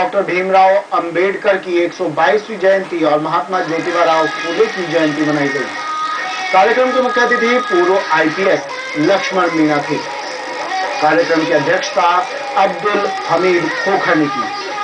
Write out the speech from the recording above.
Doctor Bhimrao Ambedkar की 122वीं जयंती और महात्मा ज्योतिबा राव फूले की जयंती मनाई गई। कार्यक्रम के मुख्य अतिथि पूर्व आईपीएस लक्ष्मण मीणा थे। कार्यक्रम की अध्यक्षता अब्दुल हमीद खोखर ने की।